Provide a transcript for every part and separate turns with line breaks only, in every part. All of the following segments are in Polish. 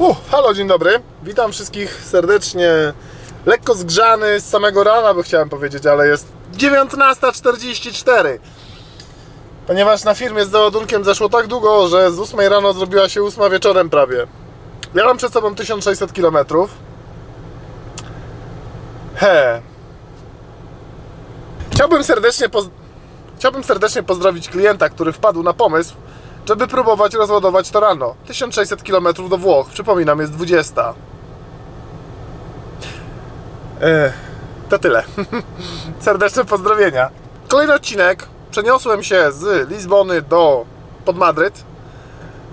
Uh, halo, dzień dobry. Witam wszystkich serdecznie. Lekko zgrzany z samego rana, by chciałem powiedzieć, ale jest 19.44. Ponieważ na firmie z załadunkiem zeszło tak długo, że z 8 rano zrobiła się 8 wieczorem prawie. Ja mam przed sobą 1600 km. He. Chciałbym serdecznie, poz... Chciałbym serdecznie pozdrowić klienta, który wpadł na pomysł, żeby próbować rozładować to rano. 1600 km do Włoch, przypominam, jest 20. Ech, to tyle. Serdeczne pozdrowienia. Kolejny odcinek. Przeniosłem się z Lizbony do pod Madryt.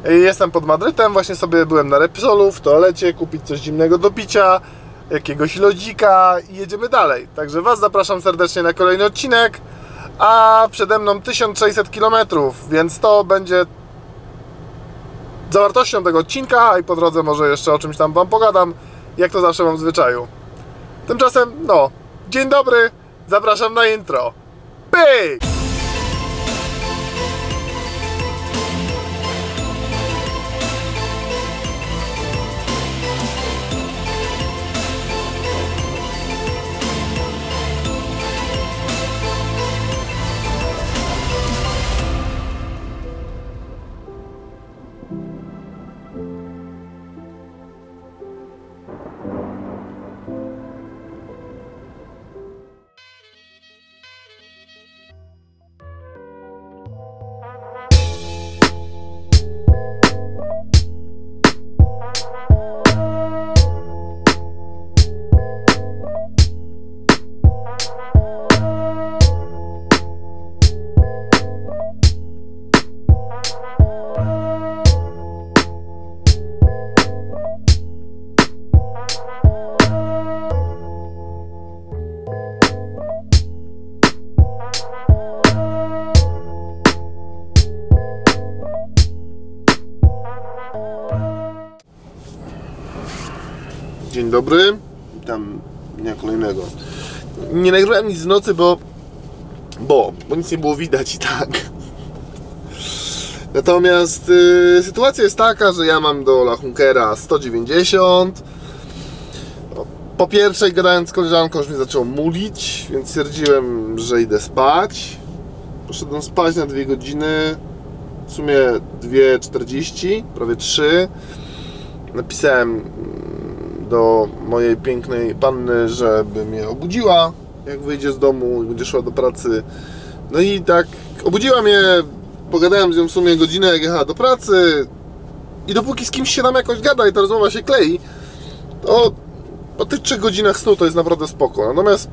Jestem pod Madrytem, właśnie sobie byłem na Repsolu w toalecie, kupić coś zimnego do picia, jakiegoś lodzika i jedziemy dalej. Także Was zapraszam serdecznie na kolejny odcinek, a przede mną 1600 km, więc to będzie zawartością tego odcinka i po drodze może jeszcze o czymś tam Wam pogadam, jak to zawsze mam w zwyczaju. Tymczasem, no, dzień dobry, zapraszam na intro. Pyk! Dzień dobry. Witam dnia kolejnego. Nie nagrywałem nic z nocy, bo. Bo, bo nic nie było widać i tak. Natomiast y, sytuacja jest taka, że ja mam do Lachunkera 190. No, Po pierwszej gadając z koleżanką już mnie zaczęło mulić, więc stwierdziłem, że idę spać. Poszedłem spać na dwie godziny. W sumie 2.40, prawie 3. Napisałem do mojej pięknej panny, żeby mnie obudziła, jak wyjdzie z domu i będzie szła do pracy. No i tak obudziła mnie, pogadałem z nią w sumie godzinę, jak jechała do pracy. I dopóki z kimś się tam jakoś gada i ta rozmowa się klei, to po tych trzech godzinach snu to jest naprawdę spoko. Natomiast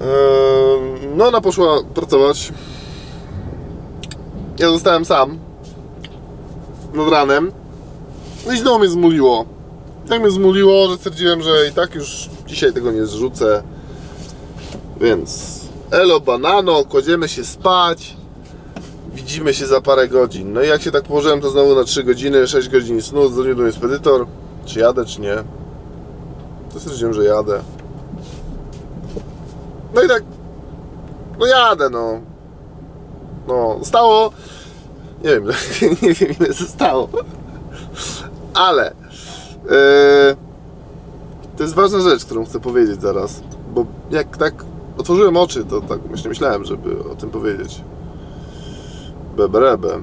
yy, no ona poszła pracować. Ja zostałem sam nad ranem. No i znowu mnie zmuliło. Tak mnie zmuliło, że stwierdziłem, że i tak już dzisiaj tego nie zrzucę. Więc elo banano, kładziemy się spać. Widzimy się za parę godzin. No i jak się tak położyłem, to znowu na 3 godziny, 6 godzin snu, dzwonił do mnie spedytor. Czy jadę, czy nie? To stwierdziłem, że jadę. No i tak, no jadę, no. No, zostało, nie wiem, nie wiem ile zostało ale yy, to jest ważna rzecz, którą chcę powiedzieć zaraz, bo jak tak otworzyłem oczy, to tak właśnie myślałem, żeby o tym powiedzieć. Bebrebe.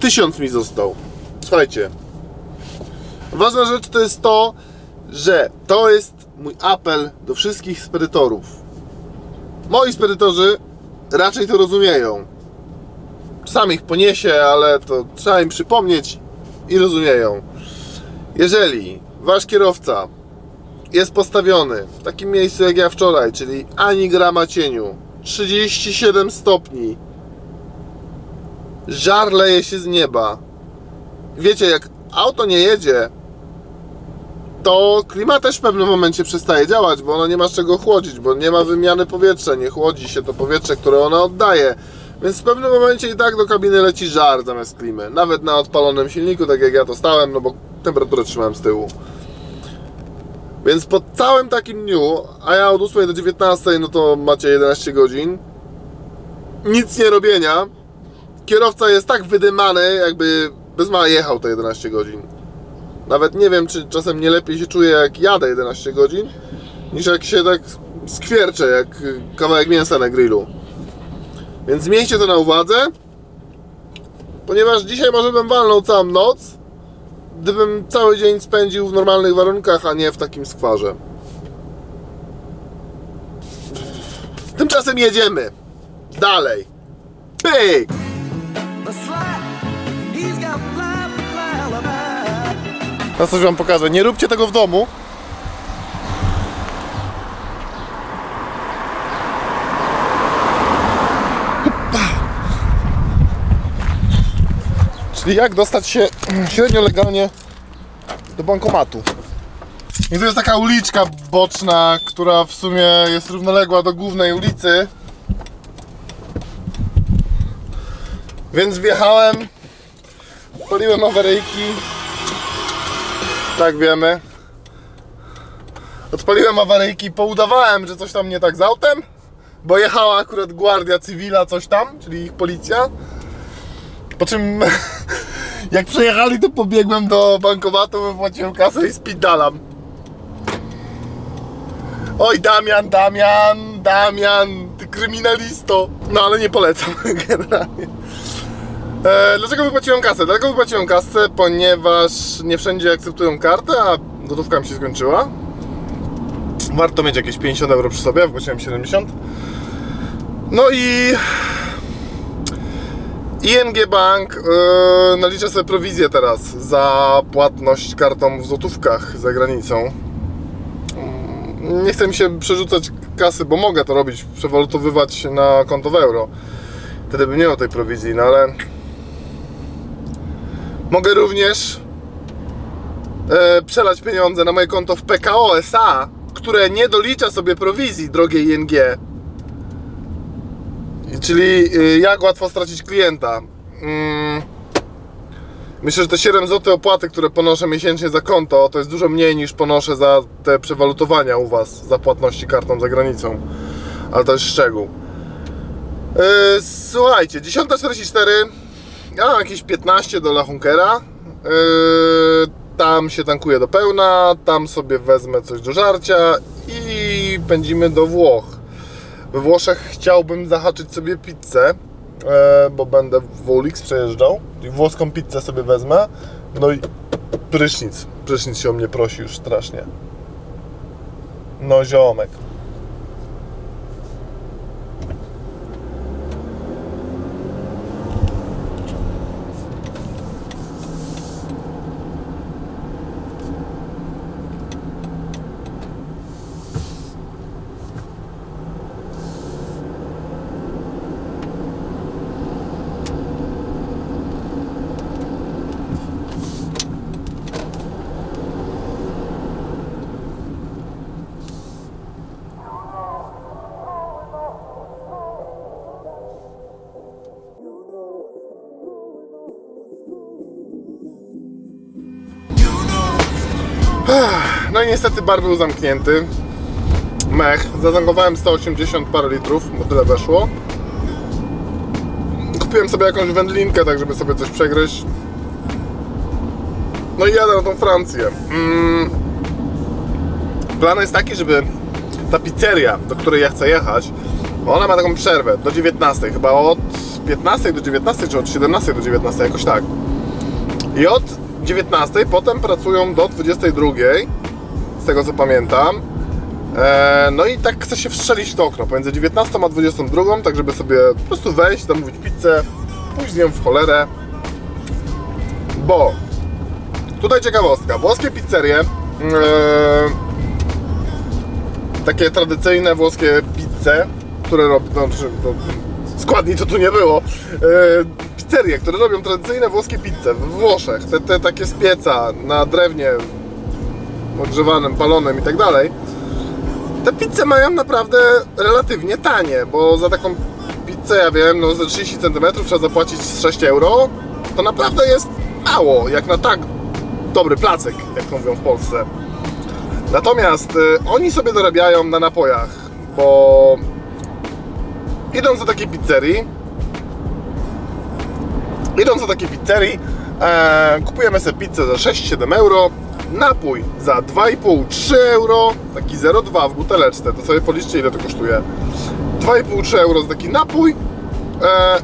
Tysiąc mi został. Słuchajcie. Ważna rzecz to jest to, że to jest mój apel do wszystkich spedytorów. Moi spedytorzy raczej to rozumieją. Sam ich poniesie, ale to trzeba im przypomnieć i rozumieją. Jeżeli wasz kierowca jest postawiony w takim miejscu jak ja wczoraj, czyli ani grama cieniu, 37 stopni, żar leje się z nieba. Wiecie, jak auto nie jedzie, to klimat też w pewnym momencie przestaje działać, bo ono nie ma z czego chłodzić, bo nie ma wymiany powietrza, nie chłodzi się to powietrze, które ona oddaje. Więc w pewnym momencie i tak do kabiny leci żar zamiast klimy. Nawet na odpalonym silniku, tak jak ja to stałem, no bo temperaturę trzymałem z tyłu. Więc po całym takim dniu, a ja od 8 do 19, no to macie 11 godzin, nic nie robienia, kierowca jest tak wydymany, jakby bez mała jechał te 11 godzin. Nawet nie wiem, czy czasem nie lepiej się czuję, jak jadę 11 godzin, niż jak się tak skwierczę, jak kawałek mięsa na grillu. Więc miejcie to na uwadze, ponieważ dzisiaj może bym walnął całą noc, gdybym cały dzień spędził w normalnych warunkach, a nie w takim skwarze. Tymczasem jedziemy. Dalej. Pyk! Teraz coś wam pokażę. Nie róbcie tego w domu. Czyli jak dostać się średnio legalnie do bankomatu. I to jest taka uliczka boczna, która w sumie jest równoległa do głównej ulicy. Więc wjechałem, paliłem awaryjki, tak wiemy. Odpaliłem awaryjki, poudawałem, że coś tam nie tak z autem, bo jechała akurat Guardia Civila, coś tam, czyli ich policja. Po czym jak przejechali, to pobiegłem do bankomatu, wypłaciłem kasę i spidalam. Oj, Damian, Damian, Damian, ty kryminalisto. No ale nie polecam generalnie. E, dlaczego wypłaciłem kasę? Dlatego wypłaciłem kasę, ponieważ nie wszędzie akceptują kartę, a gotówka mi się skończyła. Warto mieć jakieś 50 euro przy sobie, wypłaciłem 70. No i ING Bank e, nalicza sobie prowizję teraz za płatność kartą w złotówkach za granicą. Mm, Nie chcę mi się przerzucać kasy, bo mogę to robić, przewalutowywać na konto w euro. Wtedy bym nie miał tej prowizji, no ale Mogę również e, przelać pieniądze na moje konto w PKO SA, które nie dolicza sobie prowizji, drogie ING. Czyli y, jak łatwo stracić klienta. Mm. Myślę, że te 7 zł opłaty, które ponoszę miesięcznie za konto, to jest dużo mniej niż ponoszę za te przewalutowania u Was, za płatności kartą za granicą. Ale to jest szczegół. Yy, słuchajcie, 10.44 ja mam jakieś 15 do La Hunkera. Yy, tam się tankuje do pełna, tam sobie wezmę coś do żarcia i pędzimy do Włoch. We Włoszech chciałbym zahaczyć sobie pizzę, yy, bo będę w Wolix przejeżdżał. I włoską pizzę sobie wezmę. No i prysznic. Prysznic się o mnie prosi już strasznie. No ziomek. No i niestety bar był zamknięty. Mech. Zatankowałem 180 parę litrów, bo tyle weszło. Kupiłem sobie jakąś wędlinkę, tak żeby sobie coś przegryźć. No i jadę na tą Francję. Mm. Plan jest taki, żeby ta pizzeria, do której ja chcę jechać, ona ma taką przerwę do 19, chyba od 15 do 19, czy od 17 do 19, jakoś tak. I od 19 potem pracują do 22, z tego co pamiętam. E, no i tak chcę się wstrzelić w to okno pomiędzy 19 a 22, tak żeby sobie po prostu wejść, zamówić pizzę, pójść z nią w cholerę. Bo tutaj ciekawostka, włoskie pizzerie, e, takie tradycyjne włoskie pizze, które robią, no, składni to tu nie było, e, pizzerie, które robią tradycyjne włoskie pizze w Włoszech, te, te takie z pieca na drewnie ogrzewanym, palonym i tak dalej, te pizze mają naprawdę relatywnie tanie, bo za taką pizzę, ja wiem, no za 30 cm trzeba zapłacić z 6 euro, to naprawdę jest mało, jak na tak dobry placek, jak mówią w Polsce. Natomiast y, oni sobie dorabiają na napojach, bo idąc do takiej pizzerii, idąc do takiej pizzerii, E, kupujemy sobie pizzę za 6-7 euro, napój za 2,5-3 euro, taki 0,2 w buteleczce, to sobie policzcie ile to kosztuje. 2,5-3 euro za taki napój. E,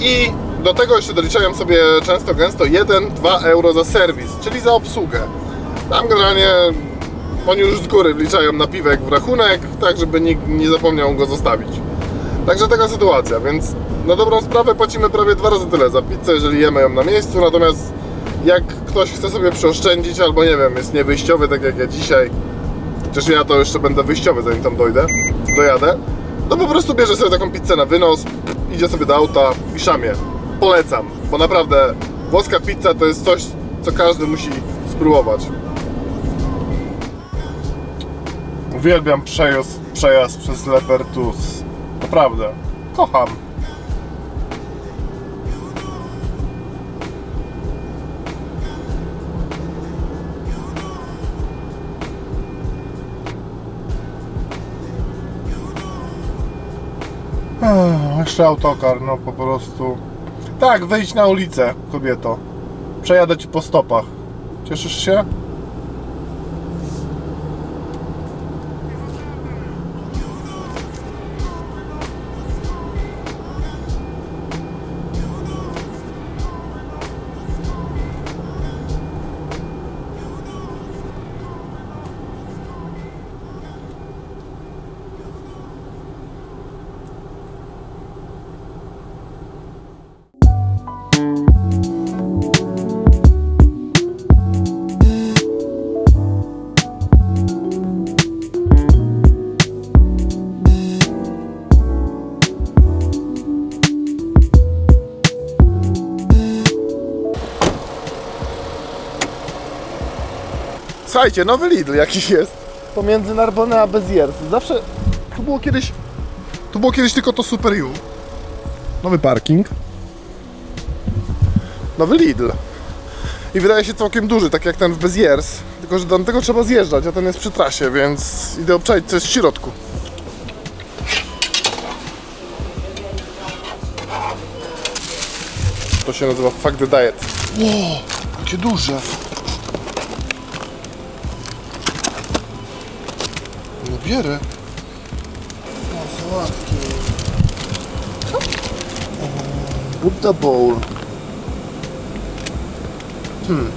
I do tego jeszcze doliczają sobie często gęsto 1-2 euro za serwis, czyli za obsługę. Tam generalnie oni już z góry wliczają napiwek w rachunek, tak żeby nikt nie zapomniał go zostawić. Także taka sytuacja, więc na dobrą sprawę płacimy prawie dwa razy tyle za pizzę, jeżeli jemy ją na miejscu, natomiast jak ktoś chce sobie przeoszczędzić, albo nie wiem, jest niewyjściowy, tak jak ja dzisiaj, chociaż ja to jeszcze będę wyjściowy, zanim tam dojdę, dojadę, no po prostu bierze sobie taką pizzę na wynos, idzie sobie do auta i szamie. Polecam, bo naprawdę włoska pizza to jest coś, co każdy musi spróbować. Uwielbiam przejazd, przejazd przez Lepertus. Naprawdę. Kocham. Jeszcze autokar, no po prostu. Tak, wyjdź na ulicę, kobieto. Przejadę ci po stopach. Cieszysz się? Słuchajcie, nowy Lidl jakiś jest. Pomiędzy Narbonne a Beziers. Zawsze tu było kiedyś. Tu było kiedyś tylko to Super U. Nowy parking. Nowy Lidl. I wydaje się całkiem duży, tak jak ten w Beziers. Tylko, że do tego trzeba zjeżdżać, a ten jest przy trasie, więc idę obczaić, co jest w środku. To się nazywa Fuck the Diet. Wow, jakie duże. No bierę. O, sałatki. Buddha Bowl. Hmm.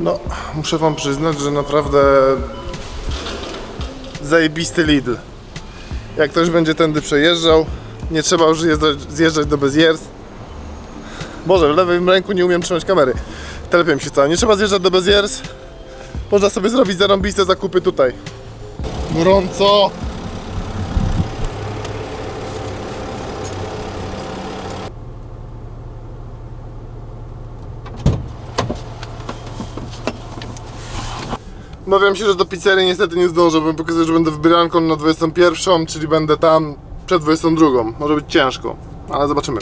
No, muszę wam przyznać, że naprawdę zajebisty Lidl. Jak ktoś będzie tędy przejeżdżał, nie trzeba już zjeżdżać, zjeżdżać do Beziers. Boże, w lewym ręku nie umiem trzymać kamery. Telepię się cała. Nie trzeba zjeżdżać do Beziers. Można sobie zrobić zarąbiste zakupy tutaj. Gorąco. Obawiam się, że do pizzerii niestety nie zdążę, bo pokazuję, że będę w Briancon na 21, czyli będę tam przed 22. Może być ciężko, ale zobaczymy.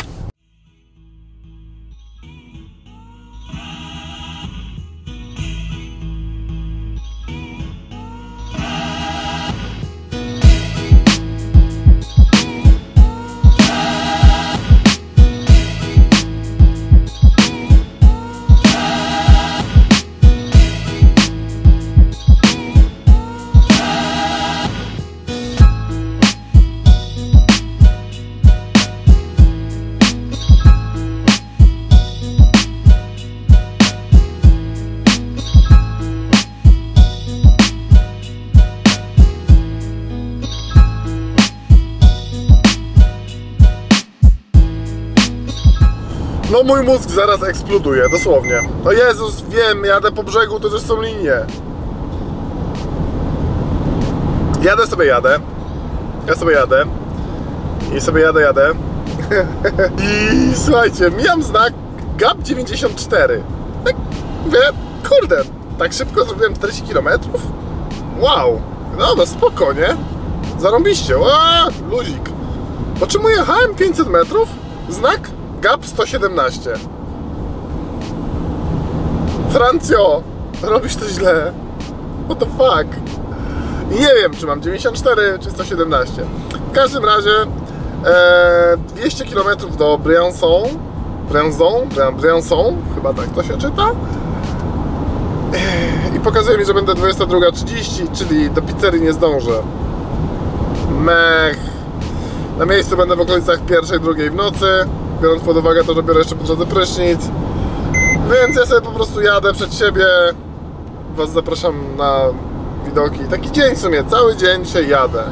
No mój mózg zaraz eksploduje, dosłownie. O Jezus, wiem, jadę po brzegu, to też są linie. Jadę sobie, jadę. Ja sobie jadę. I sobie jadę, jadę. I słuchajcie, mijam znak GAP 94. Tak, mówię, kurde, tak szybko zrobiłem 40 km? Wow, no, no spoko, nie? Zarąbiście, Ła, luzik. Po czym jechałem 500 metrów? Znak GAP 117. Francjo, robisz to źle. What the fuck? I nie wiem, czy mam 94 czy 117. W każdym razie E, 200 km do Briançon. Briançon? Brian- Briançon? Chyba tak to się czyta. I pokazuje mi, że będę 22.30, czyli do pizzerii nie zdążę. Mech. Na miejscu będę w okolicach pierwszej, drugiej w nocy. Biorąc pod uwagę to, że biorę jeszcze po drodze prysznic. Więc ja sobie po prostu jadę przed siebie. Was zapraszam na widoki. Taki dzień w sumie, cały dzień dzisiaj jadę.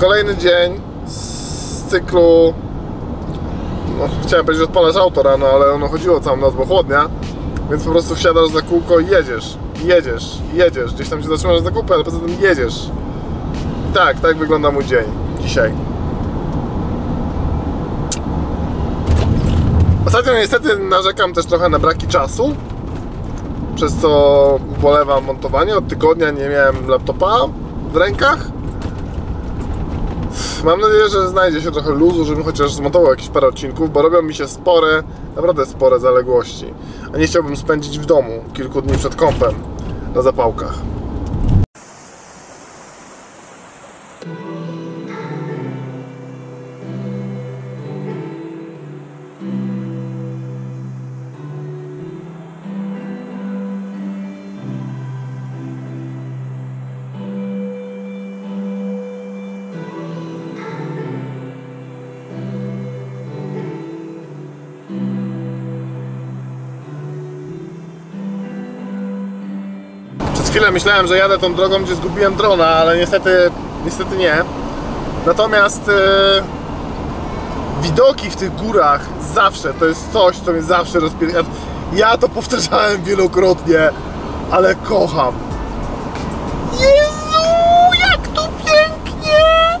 Kolejny dzień z cyklu. No, chciałem powiedzieć, odpalasz auto rano, ale ono chodziło całą noc, bo chłodnia. Więc po prostu wsiadasz za kółko i jedziesz, jedziesz, jedziesz. Gdzieś tam się zatrzymasz za zakupy, ale poza tym jedziesz. Tak, tak wygląda mój dzień dzisiaj. Ostatnio niestety narzekam też trochę na braki czasu, przez co ubolewam montowanie. Od tygodnia nie miałem laptopa w rękach. Mam nadzieję, że znajdzie się trochę luzu, żebym chociaż zmontował jakieś parę odcinków, bo robią mi się spore, naprawdę spore zaległości. A nie chciałbym spędzić w domu kilku dni przed kąpem na zapałkach. Chwilę myślałem, że jadę tą drogą, gdzie zgubiłem drona, ale niestety, niestety nie. Natomiast e, widoki w tych górach zawsze, to jest coś, co mnie zawsze rozpiera. Ja to powtarzałem wielokrotnie, ale kocham. Jezu, jak tu pięknie!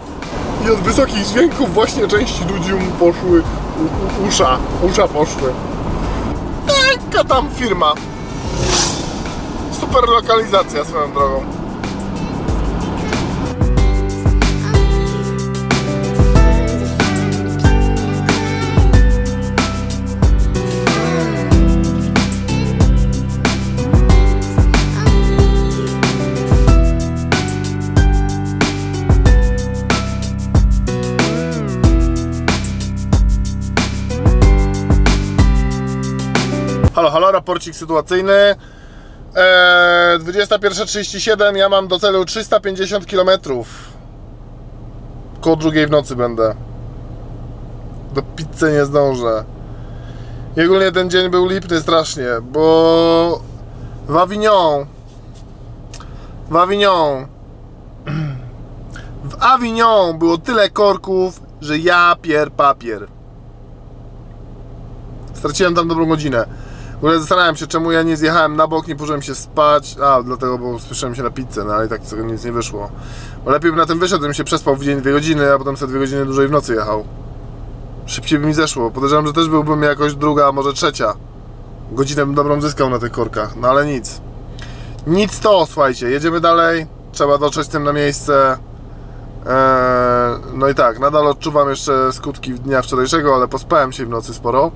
I od wysokich dźwięków właśnie części ludzi mu poszły u, u, usza, usza poszły. Taka tam firma. Super lokalizacja swoją drogą. Halo, halo, raporcik sytuacyjny. Eee, 21.37, ja mam do celu 350 km. Koło drugiej w nocy będę. Do pizzy nie zdążę. I ogólnie ten dzień był lipny strasznie, bo w Avignon w Avignon w Avignon było tyle korków, że ja pier papier. Straciłem tam dobrą godzinę. W ogóle zastanawiam się, czemu ja nie zjechałem na bok, nie położyłem się spać. A, dlatego, bo słyszałem się na pizzę, no ale i tak nic nie wyszło. Bo lepiej bym na tym wyszedł, bym się przespał w dzień dwie godziny, a potem sobie dwie godziny dłużej w nocy jechał. Szybciej by mi zeszło. Podejrzewam, że też byłbym jakoś druga, może trzecia. Godzinę bym dobrą zyskał na tych korkach, no ale nic. Nic to, słuchajcie, jedziemy dalej. Trzeba dotrzeć tym na miejsce. Eee, no i tak, nadal odczuwam jeszcze skutki dnia wczorajszego, ale pospałem się w nocy sporo.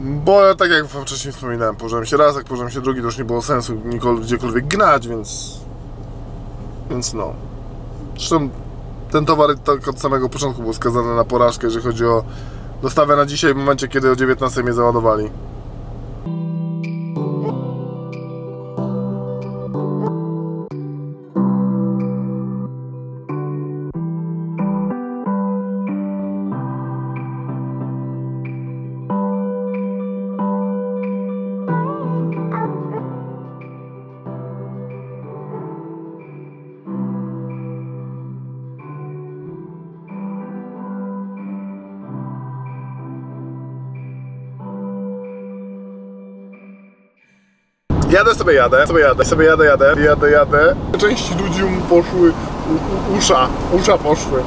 Bo tak jak wcześniej wspominałem, położyłem się raz, jak położyłem się drugi, to już nie było sensu gdziekolwiek gnać, więc... Więc no. Zresztą ten towar tak od samego początku był skazany na porażkę, jeżeli chodzi o dostawę na dzisiaj, w momencie kiedy o 19 mnie załadowali. Jadę sobie jadę, sobie jadę, sobie jadę, jadę, jadę, jadę. Części ludzi mu poszły, u, u, usza, usza poszły.